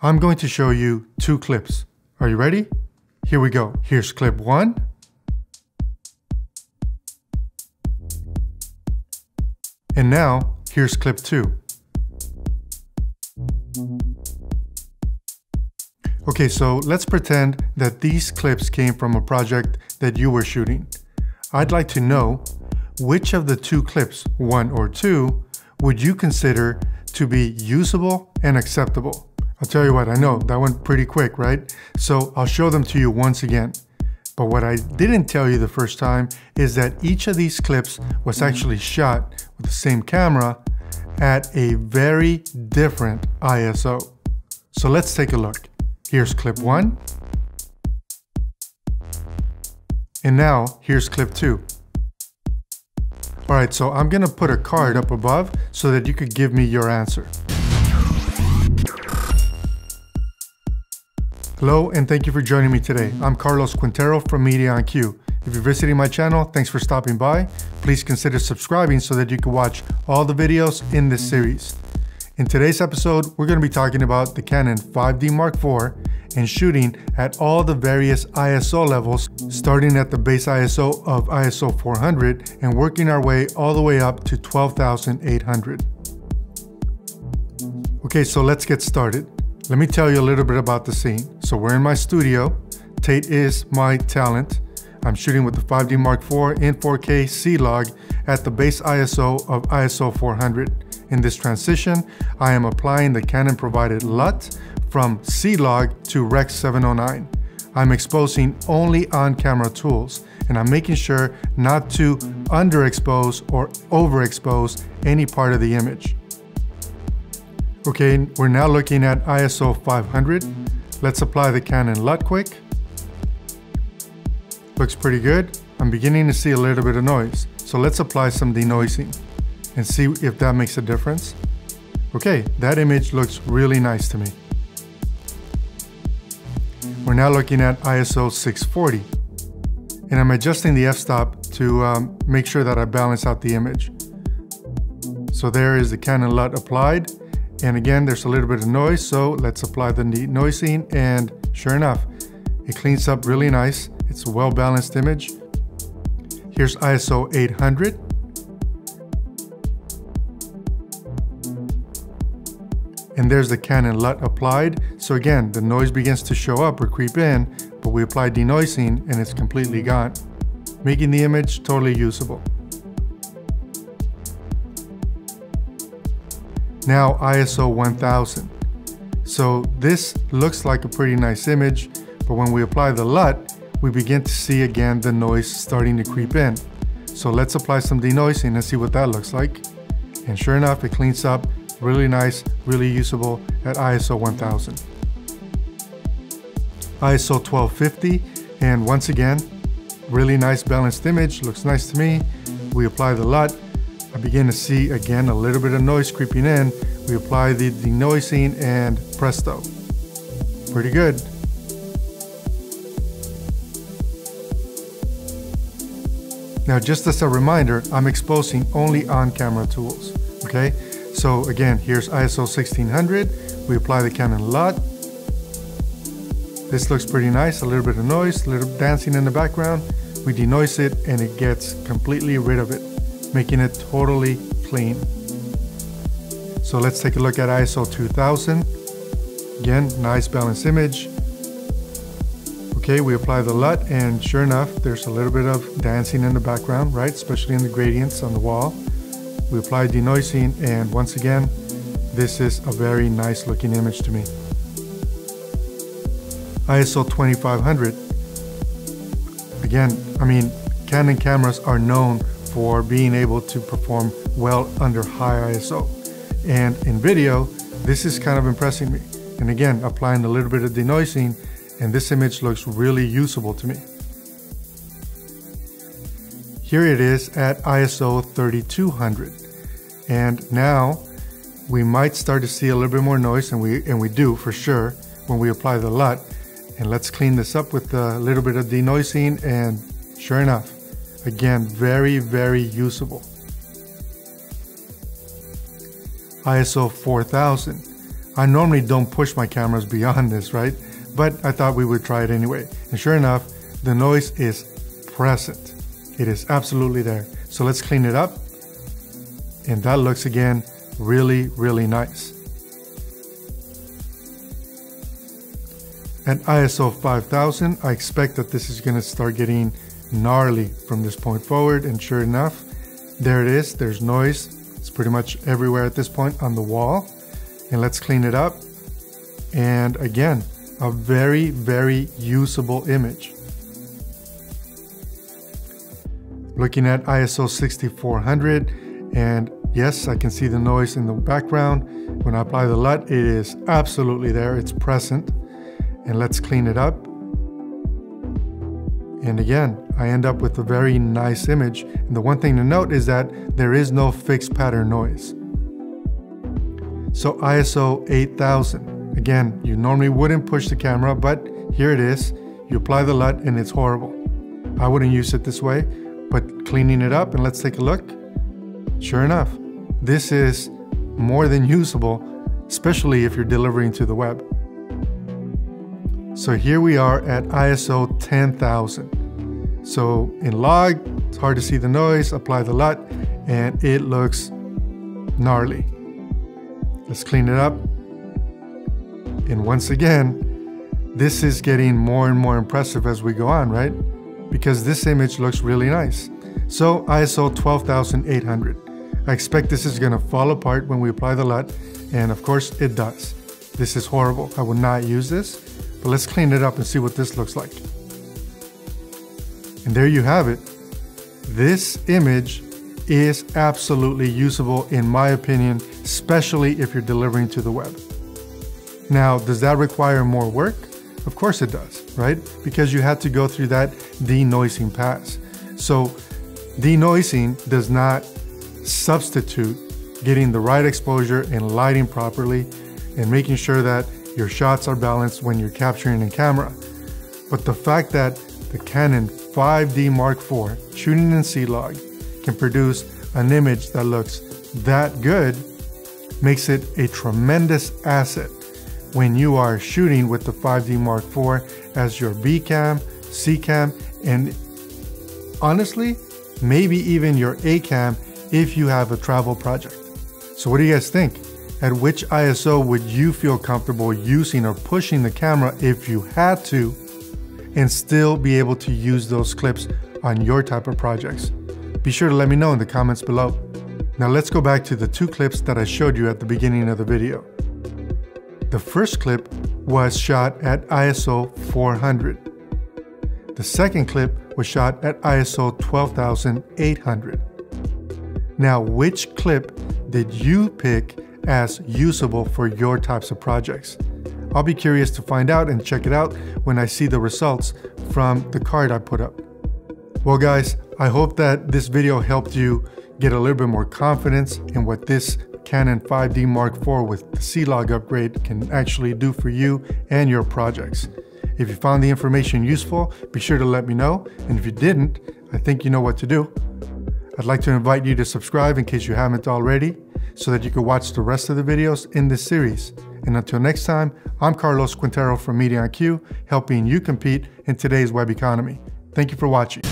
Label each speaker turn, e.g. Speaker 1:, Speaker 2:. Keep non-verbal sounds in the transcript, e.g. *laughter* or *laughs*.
Speaker 1: I'm going to show you two clips. Are you ready? Here we go. Here's clip one. And now, here's clip two. Okay, so let's pretend that these clips came from a project that you were shooting. I'd like to know which of the two clips, one or two, would you consider to be usable and acceptable? I'll tell you what, I know that went pretty quick, right? So I'll show them to you once again. But what I didn't tell you the first time is that each of these clips was actually shot with the same camera at a very different ISO. So let's take a look. Here's clip one. And now here's clip two. All right, so I'm gonna put a card up above so that you could give me your answer. Hello, and thank you for joining me today. I'm Carlos Quintero from MediaOnQ. If you're visiting my channel, thanks for stopping by. Please consider subscribing so that you can watch all the videos in this series. In today's episode, we're going to be talking about the Canon 5D Mark IV and shooting at all the various ISO levels, starting at the base ISO of ISO 400 and working our way all the way up to 12,800. Okay, so let's get started. Let me tell you a little bit about the scene. So we're in my studio. Tate is my talent. I'm shooting with the 5D Mark IV in 4K C-Log at the base ISO of ISO 400. In this transition, I am applying the Canon provided LUT from C-Log to Rec 709. I'm exposing only on-camera tools and I'm making sure not to underexpose or overexpose any part of the image. Okay, we're now looking at ISO 500. Let's apply the Canon LUT quick. Looks pretty good. I'm beginning to see a little bit of noise, so let's apply some denoising and see if that makes a difference. Okay, that image looks really nice to me. We're now looking at ISO 640 and I'm adjusting the f-stop to um, make sure that I balance out the image. So there is the Canon LUT applied and again there's a little bit of noise so let's apply the noising and sure enough it cleans up really nice. It's a well balanced image. Here's ISO 800 and there's the Canon LUT applied. So again, the noise begins to show up or creep in, but we apply denoising and it's completely gone, making the image totally usable. Now ISO 1000. So this looks like a pretty nice image, but when we apply the LUT, we begin to see again the noise starting to creep in. So let's apply some denoising and see what that looks like. And sure enough, it cleans up Really nice, really usable at ISO 1000. ISO 1250, and once again, really nice balanced image, looks nice to me. We apply the LUT. I begin to see again a little bit of noise creeping in. We apply the denoising and presto. Pretty good. Now just as a reminder, I'm exposing only on-camera tools, okay? So again, here's ISO 1600. We apply the Canon LUT. This looks pretty nice, a little bit of noise, a little dancing in the background. We denoise it and it gets completely rid of it, making it totally clean. So let's take a look at ISO 2000. Again, nice balanced image. Okay, we apply the LUT and sure enough, there's a little bit of dancing in the background, right? Especially in the gradients on the wall. We apply denoising and once again, this is a very nice looking image to me. ISO 2500. Again, I mean, Canon cameras are known for being able to perform well under high ISO. And in video, this is kind of impressing me. And again, applying a little bit of denoising and this image looks really usable to me. Here it is at ISO 3200. And now we might start to see a little bit more noise and we, and we do for sure when we apply the LUT. And let's clean this up with a little bit of denoising and sure enough, again, very, very usable. ISO 4000. I normally don't push my cameras beyond *laughs* this, right? But I thought we would try it anyway. And sure enough, the noise is present. It is absolutely there. So let's clean it up. And that looks again really, really nice. At ISO 5000, I expect that this is gonna start getting gnarly from this point forward. And sure enough, there it is. There's noise. It's pretty much everywhere at this point on the wall. And let's clean it up. And again, a very, very usable image. Looking at ISO 6400, and yes, I can see the noise in the background. When I apply the LUT, it is absolutely there, it's present. And let's clean it up. And again, I end up with a very nice image. And the one thing to note is that there is no fixed pattern noise. So ISO 8000. Again, you normally wouldn't push the camera, but here it is. You apply the LUT and it's horrible. I wouldn't use it this way, but cleaning it up and let's take a look. Sure enough, this is more than usable, especially if you're delivering to the web. So here we are at ISO 10,000. So in log, it's hard to see the noise, apply the LUT, and it looks gnarly. Let's clean it up. And once again, this is getting more and more impressive as we go on, right? Because this image looks really nice. So ISO 12800. I expect this is gonna fall apart when we apply the LUT, and of course it does. This is horrible. I will not use this. But let's clean it up and see what this looks like. And there you have it. This image is absolutely usable in my opinion, especially if you're delivering to the web. Now, does that require more work? Of course it does, right? Because you had to go through that denoising pass. So denoising does not substitute getting the right exposure and lighting properly and making sure that your shots are balanced when you're capturing in camera. But the fact that the Canon 5D Mark IV shooting in C-Log can produce an image that looks that good makes it a tremendous asset when you are shooting with the 5D Mark IV as your B cam, C cam, and honestly, maybe even your A cam if you have a travel project. So what do you guys think? At which ISO would you feel comfortable using or pushing the camera if you had to and still be able to use those clips on your type of projects? Be sure to let me know in the comments below. Now let's go back to the two clips that I showed you at the beginning of the video. The first clip was shot at ISO 400. The second clip was shot at ISO 12800. Now, which clip did you pick as usable for your types of projects. I'll be curious to find out and check it out when I see the results from the card I put up. Well guys, I hope that this video helped you get a little bit more confidence in what this Canon 5D Mark IV with the C-Log upgrade can actually do for you and your projects. If you found the information useful, be sure to let me know, and if you didn't, I think you know what to do. I'd like to invite you to subscribe in case you haven't already, so that you can watch the rest of the videos in this series. And until next time, I'm Carlos Quintero from MediaOnQ, helping you compete in today's web economy. Thank you for watching.